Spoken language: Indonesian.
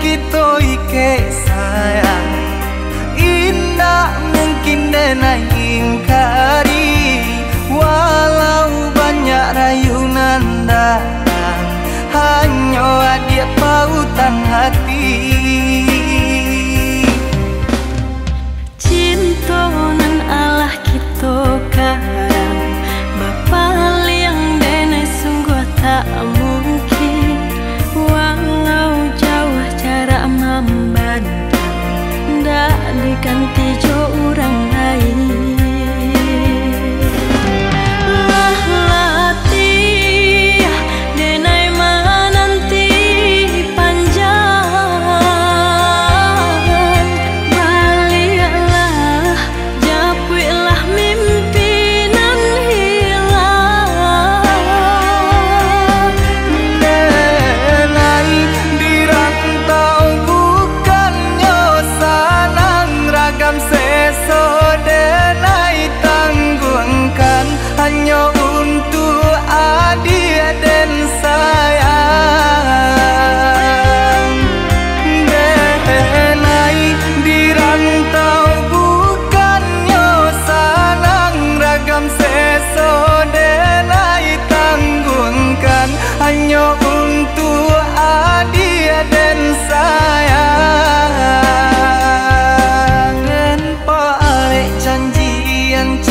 kita ike sayang. Indah mungkin denai ingkari Walau banyak rayunan datang. Hanya adik pautan hati. and